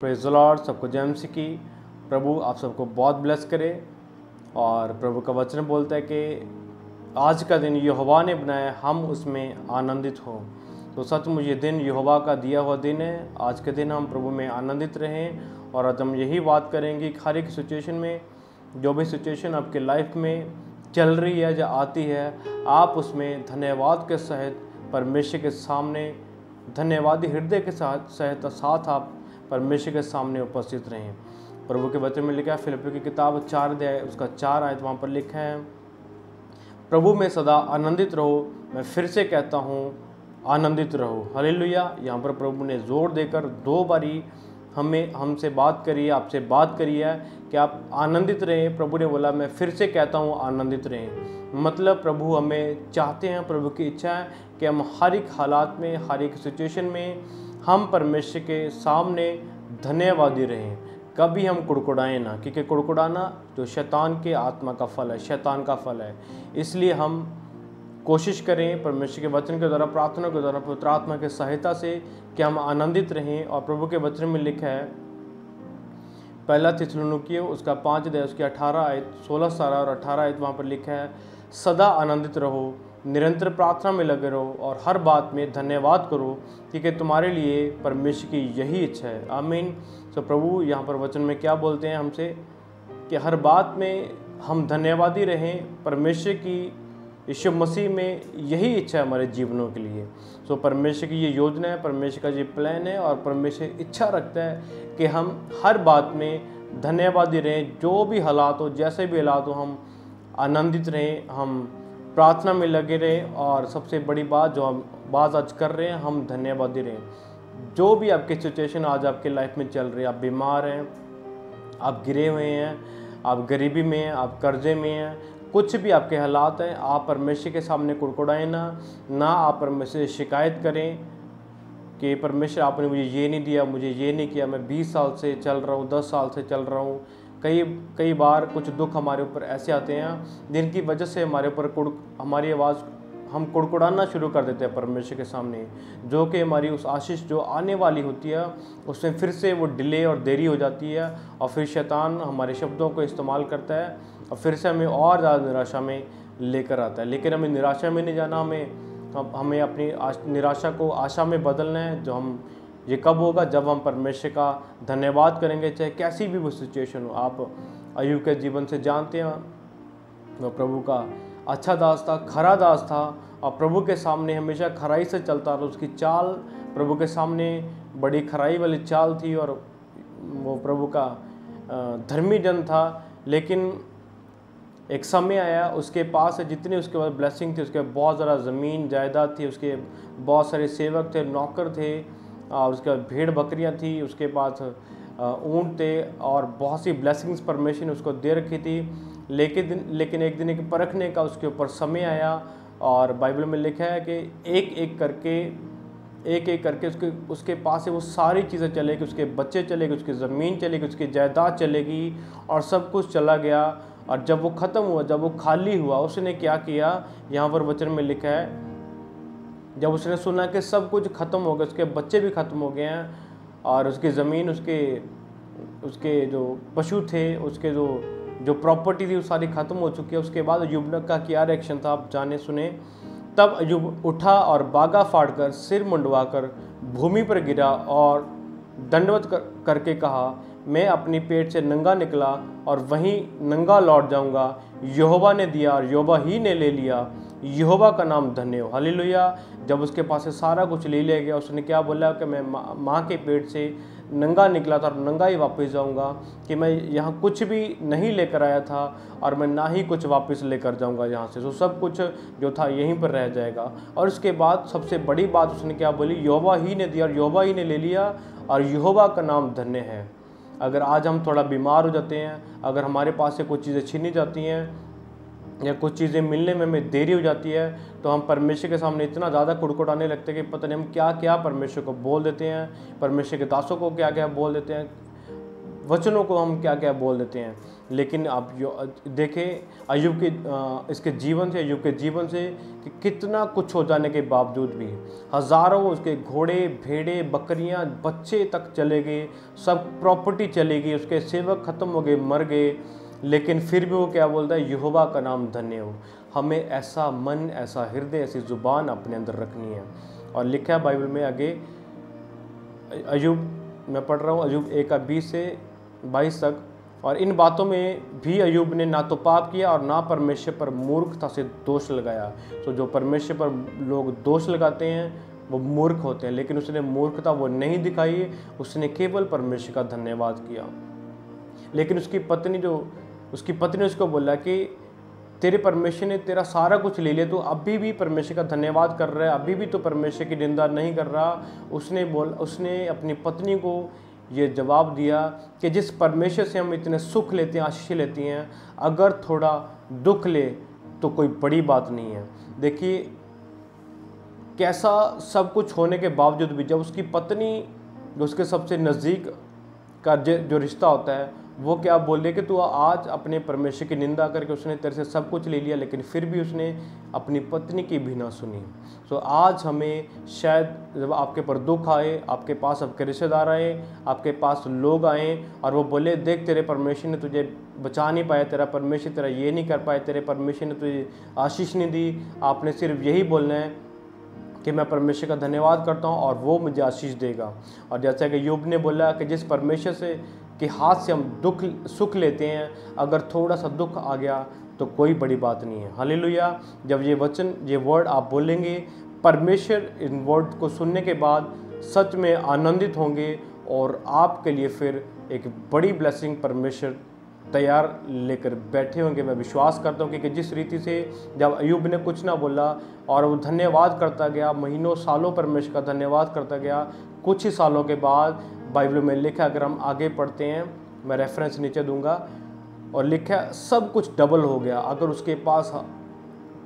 Praise Lord सबको मसीह की प्रभु आप सबको बहुत ब्लेस करे। और प्रभु का वचन बोलता है कि आज का दिन यहोवा ने बनाया हम उसमें आनंदित हो। तो सचमुच ये दिन यहोवा का दिया हुआ दिन है। आज के दिन हम प्रभु में आनंदित रहें और आज हम यही बात करेंगे कि हर एक सिचुएशन में, जो भी सिचुएशन आपके लाइफ में चल रही है या आती है, आप उसमें धन्यवाद के सहित, परमेश्वर के सामने धन्यवादी हृदय के साथ, सहित साथ आप परमेश्वर के सामने उपस्थित रहें। प्रभु के वचन में लिखा है फिलिपियो की किताब चार अध्याय, उसका चार आयत वहाँ पर लिखा है, प्रभु में सदा आनंदित रहो, मैं फिर से कहता हूँ, आनंदित रहो। हालेलुया। यहाँ पर प्रभु ने ज़ोर देकर दो बारी हमें, हमसे बात करी है, आपसे बात करी है कि आप आनंदित रहें। प्रभु ने बोला, मैं फिर से कहता हूँ, आनंदित रहें। मतलब प्रभु हमें चाहते हैं, प्रभु की इच्छा है कि हम हर एक हालात में, हर एक सिचुएशन में हम परमेश्वर के सामने धन्यवादी रहें। कभी हम कुड़कुड़ाएँ ना, क्योंकि कुड़कुड़ाना जो शैतान के आत्मा का फल है, शैतान का फल है। इसलिए हम कोशिश करें परमेश्वर के वचन के द्वारा, प्रार्थना के द्वारा, पवित्र आत्मा की सहायता से कि हम आनंदित रहें। और प्रभु के वचन में लिखा है, पहला तिथलुनुकियो उसका पाँच अध्याय, उसकी अठारह आयत, सोलह सारा और अठारह आयत वहाँ पर लिखा है, सदा आनंदित रहो। निरंतर प्रार्थना में लगे रहो और हर बात में धन्यवाद करो क्योंकि तुम्हारे लिए परमेश्वर की यही इच्छा है। आमीन। तो प्रभु, यहाँ पर वचन में क्या बोलते हैं हमसे? कि हर बात में हम धन्यवादी रहें, परमेश्वर की यीशु मसीह में यही इच्छा है हमारे जीवनों के लिए। सो परमेश्वर की ये योजना है, परमेश्वर का ये प्लान है और परमेश्वर इच्छा रखता है कि हम हर बात में धन्यवादी रहें। जो भी हालात हो, जैसे भी हालात हो, हम आनंदित रहें, हम प्रार्थना में लगे रहें और सबसे बड़ी बात जो हम बात आज कर रहे हैं, हम धन्यवाद दे रहे। हैं जो भी आपकी सिचुएशन आज आपके लाइफ में चल रही है, आप बीमार हैं, आप गिरे हुए हैं, आप गरीबी में हैं, आप कर्जे में हैं, कुछ भी आपके हालात हैं, आप परमेश्वर के सामने कुड़कुड़ाएँ ना ना आप परमेश्वर से शिकायत करें कि परमेश्वर आपने मुझे ये नहीं दिया, मुझे ये नहीं किया, मैं बीस साल से चल रहा हूँ, दस साल से चल रहा हूँ कई कई बार कुछ दुख हमारे ऊपर ऐसे आते हैं, जिनकी वजह से हमारे ऊपर कुड़, हमारी आवाज़, हम कुड़कुड़ाना शुरू कर देते हैं परमेश्वर के सामने। जो कि हमारी उस आशीष जो आने वाली होती है, उसमें फिर से वो डिले और देरी हो जाती है, और फिर शैतान हमारे शब्दों को इस्तेमाल करता है, और फिर से हमें और ज़्यादा निराशा में लेकर आता है। लेकिन हमें निराशा में नहीं जाना, हमें हमें अपनी निराशा को आशा में बदलना है, जो हम ये कब होगा? जब हम परमेश्वर का धन्यवाद करेंगे, चाहे कैसी भी वो सिचुएशन हो, आप अयुब के जीवन से जानते हैं। वो प्रभु का अच्छा दास था, खरा दास था, और प्रभु के सामने हमेशा खराई से चलता रहा। उसकी चाल, प्रभु के सामने बड़ी खराई वाली चाल थी, और वो प्रभु का धर्मी जन था। लेकिन एक समय आया, उसके पास जितनी उसके पास ब्लेसिंग थी, उसके बहुत ज़्यादा ज़मीन, जायदाद थी, उसके बहुत सारे सेवक थे, नौकर थे और उसके बाद भेड़ बकरियाँ थी, उसके पास ऊँट थे और बहुत सी ब्लेसिंग्स परमेशन उसको दे रखी थी। लेकिन लेकिन एक दिन एक परखने का उसके ऊपर समय आया और बाइबल में लिखा है कि एक एक करके, एक एक करके उसके उसके पास से वो सारी चीज़ें चले चलेगी उसके बच्चे चलेगी उसकी ज़मीन चलेगी उसकी जायदाद चलेगी और सब कुछ चला गया। और जब वो ख़त्म हुआ, जब वो खाली हुआ, उसने क्या किया? यहाँ पर वचन में लिखा है जब उसने सुना कि सब कुछ ख़त्म हो गया उसके बच्चे भी ख़त्म हो गए हैं और उसकी ज़मीन उसके उसके जो पशु थे उसके जो जो प्रॉपर्टी थी वो सारी ख़त्म हो चुकी है। उसके बाद युवनक का क्या रिएक्शन था आप जाने सुने। तब अयुब उठा और बागा फाड़ कर सिर मुंडवा कर भूमि पर गिरा और दंडवत कर, करके कहा मैं अपनी पेट से नंगा निकला और वहीं नंगा लौट जाऊँगा। यहोवा ने दिया और योबा ही ने ले लिया। यहोवा का नाम धन्य हो। हालेलुया। जब उसके पास से सारा कुछ ले लिया गया, उसने क्या बोला कि मैं माँ के पेट से नंगा निकला था और नंगा ही वापस जाऊँगा कि मैं यहाँ कुछ भी नहीं लेकर आया था और मैं ना ही कुछ वापस लेकर जाऊँगा यहाँ से। तो सब कुछ जो था यहीं पर रह जाएगा। और उसके बाद सबसे बड़ी बात उसने क्या बोली? योबा ही ने दिया और योबा ही ने ले लिया और यहोवा का नाम धन्य है। अगर आज हम थोड़ा बीमार हो जाते हैं, अगर हमारे पास से कुछ चीज़ें छीनी जाती हैं या कुछ चीज़ें मिलने में हमें देरी हो जाती है तो हम परमेश्वर के सामने इतना ज़्यादा कुड़कुड़ाने लगते हैं कि पता नहीं हम क्या क्या परमेश्वर को बोल देते हैं, परमेश्वर के दासों को क्या क्या बोल देते हैं, वचनों को हम क्या क्या बोल देते हैं। लेकिन आप देखें अयुब के इसके जीवन से अयुब के जीवन से कि कितना कुछ हो जाने के बावजूद भी हज़ारों उसके घोड़े, भेड़े, बकरियाँ, बच्चे तक चले गए, सब प्रॉपर्टी चली गई, उसके सेवक ख़त्म हो गए, मर गए लेकिन फिर भी वो क्या बोलता है, यहोवा का नाम धन्य हो। हमें ऐसा मन, ऐसा हृदय, ऐसी ज़ुबान अपने अंदर रखनी है। और लिखा है बाइबल में आगे अयुब मैं पढ़ रहा हूँ अयुब एक का बीस से बाईस तक, और इन बातों में भी अयुब ने ना तो पाप किया और ना परमेश्वर पर मूर्खता से दोष लगाया। तो जो परमेश्वर पर लोग दोष लगाते हैं, वो मूर्ख होते हैं, लेकिन उसने मूर्खता वो नहीं दिखाई, उसने केवल परमेश्वर का धन्यवाद किया। लेकिन उसकी पत्नी जो उसकी पत्नी उसको बोला कि तेरे परमेश्वर ने तेरा सारा कुछ ले लिया तो अभी भी परमेश्वर का धन्यवाद कर रहा है, अभी भी तो परमेश्वर की निंदा नहीं कर रहा। उसने बोल, उसने अपनी पत्नी को ये जवाब दिया कि जिस परमेश्वर से हम इतने सुख लेते हैं, आशीष लेती हैं, अगर थोड़ा दुख ले तो कोई बड़ी बात नहीं है। देखिए, कैसा सब कुछ होने के बावजूद भी जब उसकी पत्नी, जो उसके सबसे नज़दीक का जो रिश्ता होता है वो क्या बोल रही कि तू आज अपने परमेश्वर की निंदा करके उसने तेरे से सब कुछ ले लिया, लेकिन फिर भी उसने अपनी पत्नी की भी ना सुनी। सो तो आज हमें शायद जब आपके पर दुख आए, आपके पास आपके रिश्तेदार आए, आपके पास लोग आए, और वो बोले, देख, तेरे परमेश्वर ने तुझे बचा नहीं पाया, तेरा परमेश्वर तेरा ये नहीं कर पाया, तेरे परमेश्वर ने तुझे आशीष नहीं दी। आपने सिर्फ़ यही बोलना है कि मैं परमेश्वर का धन्यवाद करता हूँ और वो मुझे आशीष देगा। और जैसा कि युब ने बोला कि जिस परमेश्वर से के हाथ से हम दुख, सुख लेते हैं। अगर थोड़ा सा दुख आ गया तो कोई बड़ी बात नहीं है। हालेलुया। जब ये वचन, ये वर्ड आप बोलेंगे, परमेश्वर इन वर्ड को सुनने के बाद सच में आनंदित होंगे और आपके लिए फिर एक बड़ी ब्लेसिंग परमेश्वर तैयार लेकर बैठे होंगे। मैं विश्वास करता हूँ कि जिस रीति से जब अयुब ने कुछ ना बोला और वो धन्यवाद करता गया, महीनों सालों परमेश्वर का धन्यवाद करता गया, कुछ ही सालों के बाद बाइबल में लिखा, अगर हम आगे पढ़ते हैं, मैं रेफरेंस नीचे दूँगा, और लिखा, सब कुछ डबल हो गया। अगर उसके पास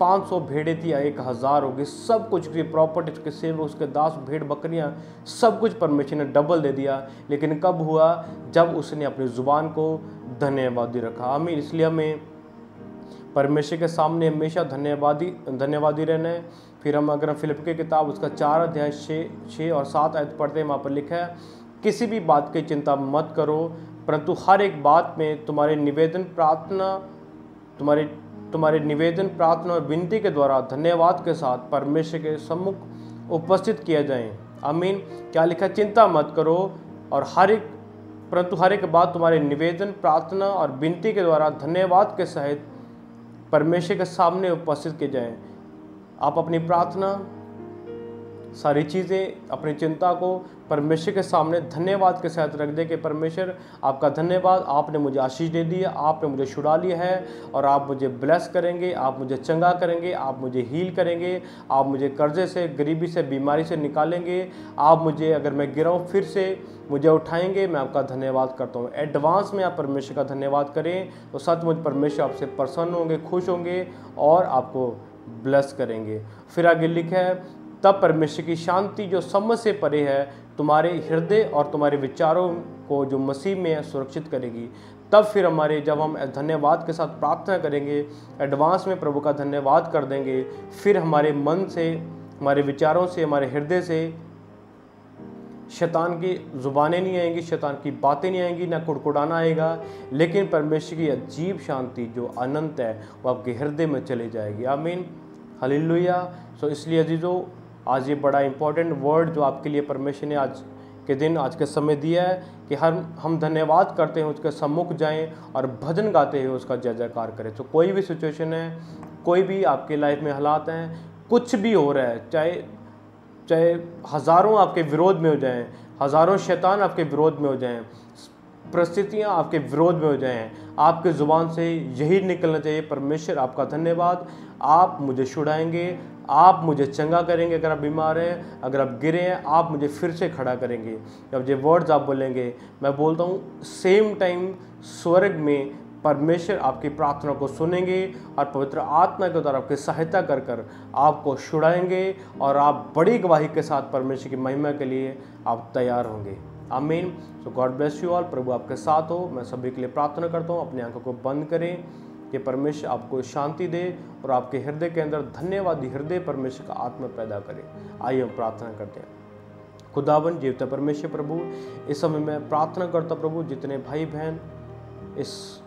500 भेड़े थी या एक हज़ार होगी, सब कुछ उसकी प्रॉपर्टी उसके सेव उसके दास, भेड़, बकरियाँ, सब कुछ परमेश्वर ने डबल दे दिया। लेकिन कब हुआ? जब उसने अपनी ज़ुबान को धन्यवादी रखा। हमें इसलिए हमें परमेश्वर के सामने हमेशा धन्यवादी धन्यवादी रहना है। फिर हम अगर फिलिप की किताब, उसका चार अध्याय छः छः और सात आयत पढ़ते हैं, वहाँ पर लिखा है किसी भी बात की चिंता मत करो, परंतु हर एक बात में तुम्हारे निवेदन प्रार्थना, तुम्हारे तुम्हारे निवेदन प्रार्थना और विनती के द्वारा धन्यवाद के साथ परमेश्वर के सम्मुख उपस्थित किया जाए। आमीन। क्या लिखा चिंता मत करो और हर एक, परंतु हर एक बात तुम्हारे निवेदन प्रार्थना और विनती के द्वारा धन्यवाद के सहित परमेश्वर के सामने उपस्थित किए जाएँ। आप अपनी प्रार्थना सारी चीज़ें अपनी चिंता को परमेश्वर के सामने धन्यवाद के साथ रख दे कि परमेश्वर, आपका धन्यवाद, आपने मुझे आशीष दे दी आपने मुझे छुड़ा लिया है और आप मुझे ब्लेस करेंगे, आप मुझे चंगा करेंगे, आप मुझे हील करेंगे, आप मुझे कर्जे से, गरीबी से, बीमारी से निकालेंगे, आप मुझे अगर मैं गिराऊँ फिर से, मुझे उठाएँगे, मैं आपका धन्यवाद करता हूँ। एडवांस में आप परमेश्वर का धन्यवाद करें तो सचमुच परमेश्वर आपसे प्रसन्न होंगे, खुश होंगे और आपको ब्लेस करेंगे। फिर आगे लिखा है तब परमेश्वर की शांति जो समझ से परे है, तुम्हारे हृदय और तुम्हारे विचारों को जो मसीह में सुरक्षित करेगी। तब फिर हमारे, जब हम धन्यवाद के साथ प्रार्थना करेंगे, एडवांस में प्रभु का धन्यवाद कर देंगे, फिर हमारे मन से, हमारे विचारों से, हमारे हृदय से शैतान की ज़ुबानें नहीं आएँगी, शैतान की बातें नहीं आएँगी, ना कुड़कुड़ाना आएगा। लेकिन परमेश्वर की अजीब शांति जो अनंत है, वो आपके हृदय में चली जाएगी। आमीन। हलिल्लुया सो इसलिए अजीज़ों आज ये बड़ा इंपॉर्टेंट वर्ड जो आपके लिए परमेश्वर ने आज के दिन, आज के समय दिया है कि हर, हम धन्यवाद करते हैं, उसके सम्मुख जाएँ और भजन गाते हुए उसका जय जयकार करें। तो कोई भी सिचुएशन है, कोई भी आपके लाइफ में हालात हैं, कुछ भी हो रहा है, चाहे चाहे हज़ारों आपके विरोध में हो जाएँ, हज़ारों शैतान आपके विरोध में हो जाएँ, परिस्थितियाँ आपके विरोध में हो जाएँ, आपके ज़ुबान से यही निकलना चाहिए। परमेश्वर, आपका धन्यवाद। आप मुझे छुड़ाएँगे आप मुझे चंगा करेंगे अगर आप बीमार हैं, अगर आप गिरे हैं, आप मुझे फिर से खड़ा करेंगे। जब ये वर्ड्स आप बोलेंगे, मैं बोलता हूँ सेम टाइम स्वर्ग में परमेश्वर आपकी प्रार्थना को सुनेंगे और पवित्र आत्मा के द्वारा आपकी सहायता कर कर आपको छुड़ाएँगे और आप बड़ी गवाही के साथ परमेश्वर की महिमा के लिए आप तैयार होंगे। आमीन। So God bless you all प्रभु आपके साथ हो। मैं सभी के लिए प्रार्थना करता हूँ। अपनी आँखों को बंद करें। कि परमेश्वर आपको शांति दे और आपके हृदय के अंदर धन्यवाद हृदय परमेश्वर का आत्मा पैदा करे। आइए हम प्रार्थना करते हैं। खुदावन, जीवता परमेश्वर प्रभु, इस समय मैं प्रार्थना करता प्रभु, जितने भाई बहन इस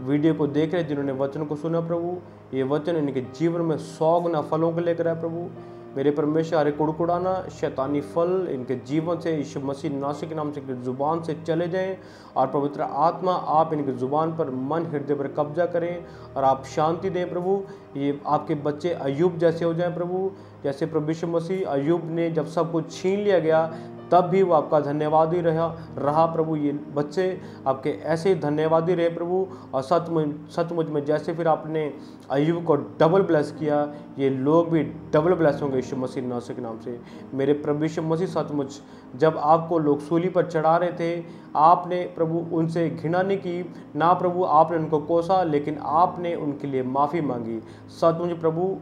वीडियो को देख रहे जिन्होंने वचन को सुना प्रभु, ये वचन इनके जीवन में सौ गुना फलों को लेकर आए प्रभु। मेरे परमेश्वर हरे कुड़कुड़ाना शैतानी फल, इनके जीवन से, यीशु मसीह नासिक नाम से ज़ुबान से चले जाएँ। और पवित्र आत्मा, आप इनकी ज़ुबान पर मन, हृदय पर कब्जा करें और आप शांति दें प्रभु। ये आपके बच्चे अयुब जैसे हो जाएँ प्रभु। जैसे प्रभु यीशु मसीह अयुब ने जब सब कुछ छीन लिया गया तब भी वो आपका धन्यवाद ही रहा रहा प्रभु। ये बच्चे आपके ऐसे ही धन्यवादी रहे प्रभु और सचमुच सचमुच में जैसे फिर आपने अयुब को डबल ब्लेस किया, ये लोग भी डबल ब्लेस होंगे यीशु मसीह नासिक नाम से। मेरे प्रभु यीशु मसीह सचमुच जब आपको लोग सूली पर चढ़ा रहे थे, आपने प्रभु उनसे घृणा नहीं की, ना प्रभु आपने उनको कोसा, लेकिन आपने उनके लिए माफ़ी मांगी। सचमुच प्रभु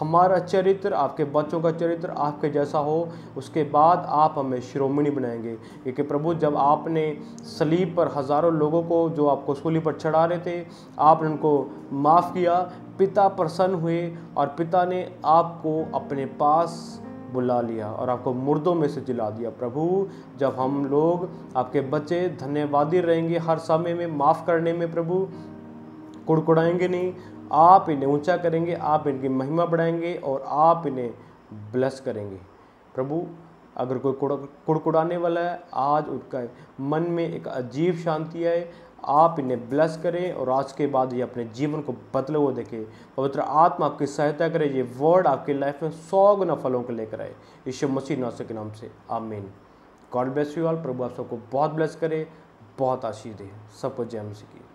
हमारा चरित्र, आपके बच्चों का चरित्र आपके जैसा हो, उसके बाद आप हमें शिरोमणि बनाएँगे। क्योंकि प्रभु, जब आपने सलीब पर हज़ारों लोगों को, जो आपको सूली पर चढ़ा रहे थे, आपने उनको माफ़ किया, पिता प्रसन्न हुए और पिता ने आपको अपने पास बुला लिया और आपको मुर्दों में से जिला दिया। प्रभु, जब हम लोग आपके बच्चे धन्यवादी रहेंगे हर समय में, माफ़ करने में प्रभु, कुड़कुड़ाएँगे नहीं आप इन्हें ऊँचा करेंगे, आप इनकी महिमा बढ़ाएँगे और आप इन्हें ब्लस करेंगे। प्रभु, अगर कोई कुड़कुड़ाने वाला है, आज उनका मन में एक अजीब शांति आए, आप इन्हें ब्लस करें और आज के बाद ये अपने जीवन को बदले हुए देखें। पवित्र आत्मा आपकी सहायता करे, ये वर्ड आपकी लाइफ में सौ गुना फलों को लेकर आए। ईश्वर मसीह नासर के नाम से, आमीन। गॉड ब्लेस यू ऑल प्रभु आप सबको बहुत ब्लेस करे, बहुत आशीष दे। सबको जय मसीह की।